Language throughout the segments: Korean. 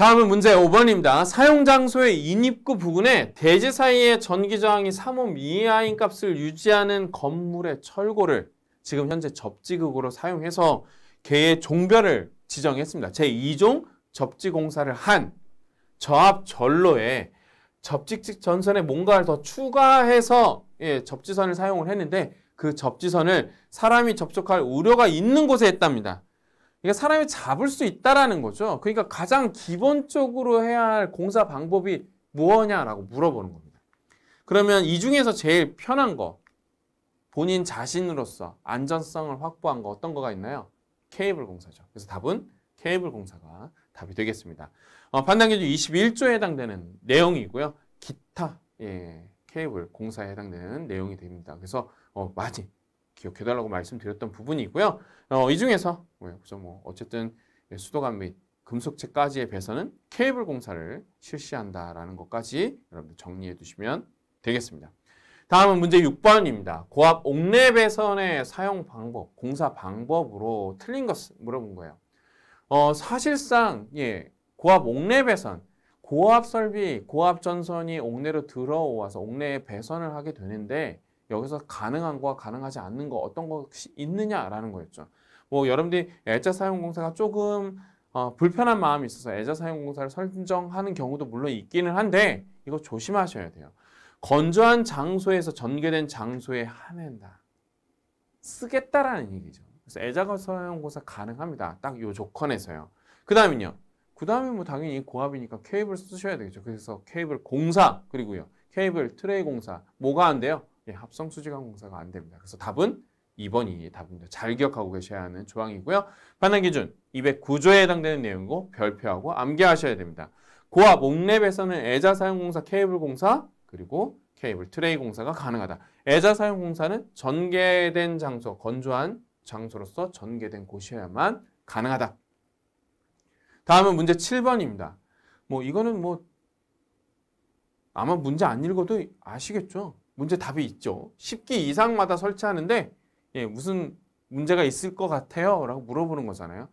다음은 문제 5번입니다. 사용 장소의 인입구 부근에 대지 사이의 전기 저항이 3옴 이하인 값을 유지하는 건물의 철골을 지금 현재 접지극으로 사용해서 개의 종별을 지정했습니다. 제2종 접지 공사를 한 저압 전로에 접지식 전선에 뭔가를 더 추가해서 예, 접지선을 사용을 했는데 그 접지선을 사람이 접촉할 우려가 있는 곳에 했답니다. 그러니까 사람이 잡을 수 있다라는 거죠. 그러니까 가장 기본적으로 해야 할 공사 방법이 무엇냐라고 물어보는 겁니다. 그러면 이 중에서 제일 편한 거, 본인 자신으로서 안전성을 확보한 거 어떤 거가 있나요? 케이블 공사죠. 그래서 답은 케이블 공사가 답이 되겠습니다. 어, 판단 기준 21조에 해당되는 내용이고요. 기타 예, 케이블 공사에 해당되는 내용이 됩니다. 그래서 어, 많이 기억해달라고 말씀드렸던 부분이고요. 어, 이 중에서 뭐 어쨌든 수도관 및 금속체까지의 배선은 케이블 공사를 실시한다라는 것까지 여러분들 정리해 두시면 되겠습니다. 다음은 문제 6번입니다. 고압 옥내 배선의 사용 방법, 공사 방법으로 틀린 것을 물어본 거예요. 어, 사실상 예, 고압 옥내 배선, 고압 설비, 고압 전선이 옥내로 들어와서 옥내에 배선을 하게 되는데 여기서 가능한 거와 가능하지 않는 거 어떤 것이 있느냐라는 거였죠. 뭐 여러분들이 애자 사용 공사가 조금 어, 불편한 마음이 있어서 애자 사용 공사를 설정하는 경우도 물론 있기는 한데 이거 조심하셔야 돼요. 건조한 장소에서 전개된 장소에 한한다. 쓰겠다라는 얘기죠. 그래서 애자가 사용 공사 가능합니다. 딱 요 조건에서요. 그 다음은요. 그 다음에 뭐 당연히 고압이니까 케이블 쓰셔야 되겠죠. 그래서 케이블 공사 그리고요. 케이블 트레이 공사 뭐가 안 돼요? 예, 합성 수지관 공사가 안 됩니다. 그래서 답은 2번이 답입니다. 잘 기억하고 계셔야 하는 조항이고요. 판단 기준 209조에 해당되는 내용이고 별표하고 암기하셔야 됩니다. 고압 옥랩에서는 애자 사용 공사, 케이블 공사 그리고 케이블 트레이 공사가 가능하다. 애자 사용 공사는 전개된 장소, 건조한 장소로서 전개된 곳이어야만 가능하다. 다음은 문제 7번입니다. 뭐 이거는 뭐 아마 문제 안 읽어도 아시겠죠? 문제 답이 있죠. 10기 이상마다 설치하는데 예, 무슨 문제가 있을 것 같아요? 라고 물어보는 거잖아요.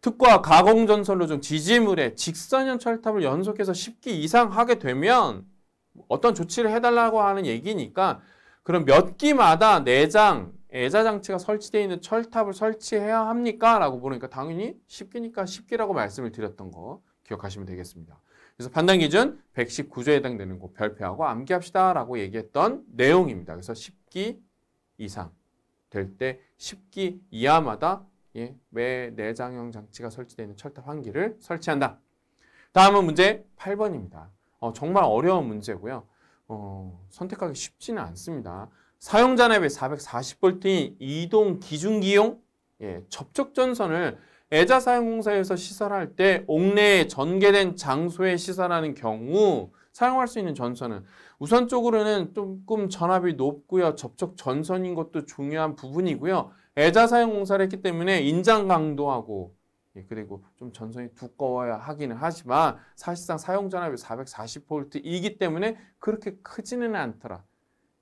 특과 가공전선로 중 지지물에 직선형 철탑을 연속해서 10기 이상 하게 되면 어떤 조치를 해달라고 하는 얘기니까 그럼 몇 기마다 내장, 애자 장치가 설치되어 있는 철탑을 설치해야 합니까? 라고 물으니까 당연히 10기니까 10기라고 말씀을 드렸던 거 기억하시면 되겠습니다. 그래서 판단 기준 119조에 해당되는 곳 별표하고 암기합시다라고 얘기했던 내용입니다. 그래서 10기 이상 될 때 10기 이하마다 예, 매 내장형 장치가 설치되어 있는 철탑 한 기를 설치한다. 다음은 문제 8번입니다. 어, 정말 어려운 문제고요. 어, 선택하기 쉽지는 않습니다. 사용자 납의 440V인 이동 기준기용 예, 접촉 전선을 애자 사용공사에서 시설할 때 옥내에 전개된 장소에 시설하는 경우 사용할 수 있는 전선은 우선적으로는 조금 전압이 높고요. 접촉 전선인 것도 중요한 부분이고요. 애자 사용 공사를 했기 때문에 인장 강도하고 예, 그리고 좀 전선이 두꺼워야 하기는 하지만 사실상 사용 전압이 440V이기 때문에 그렇게 크지는 않더라.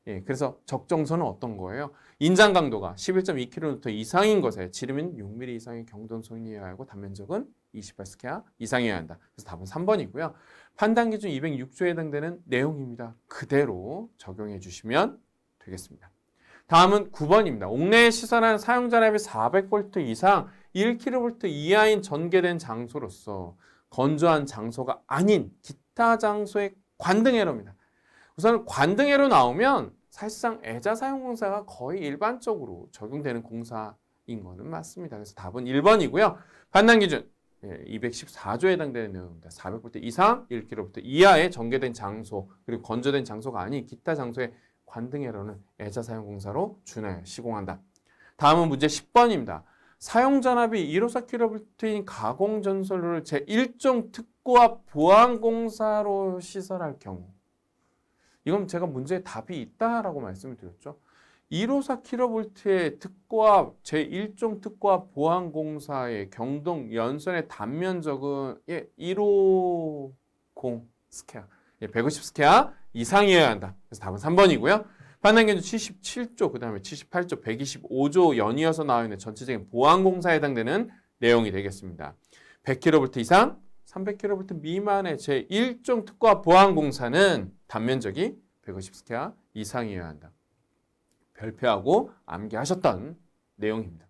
예, 그래서 적정선은 어떤 거예요? 인장 강도가 11.2km 이상인 것에 지름은 6mm 이상의 경동선이어야 하고 단면적은 28스퀘어 이상이어야 한다. 그래서 답은 3번이고요. 판단 기준 206조에 해당되는 내용입니다. 그대로 적용해 주시면 되겠습니다. 다음은 9번입니다. 옥내에 시설한 사용자압이 400V 이상 1kV 이하인 전개된 장소로서 건조한 장소가 아닌 기타 장소의 관등회로입니다. 우선 관등회로 나오면 사실상 애자 사용 공사가 거의 일반적으로 적용되는 공사인 거는 맞습니다. 그래서 답은 1번이고요. 판단 기준 214조에 해당되는 내용입니다. 400V 이상 1km 이하의 전개된 장소 그리고 건조된 장소가 아닌 기타 장소의 관등회로는 애자 사용 공사로 준하여 시공한다. 다음은 문제 10번입니다. 사용 전압이 154kV인 가공 전선로를 제1종 특고압 보안 공사로 시설할 경우 이건 제가 문제에 답이 있다라고 말씀을 드렸죠. 154kV의 특고압 제1종 특고압 보안공사의 경동 연선의 단면적은 예, 150 square 예, 150 square 이상이어야 한다. 그래서 답은 3번이고요. 판단기준 77조 그 다음에 78조 125조 연이어서 나와 있는 전체적인 보안공사에 해당되는 내용이 되겠습니다. 100kV 이상 300kV 미만의 제1종 특과 보안 공사는 단면적이 150스퀘어 이상이어야 한다. 별표하고 암기하셨던 내용입니다.